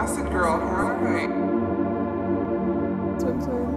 Acid girl, how girl, all right. Swim, swim.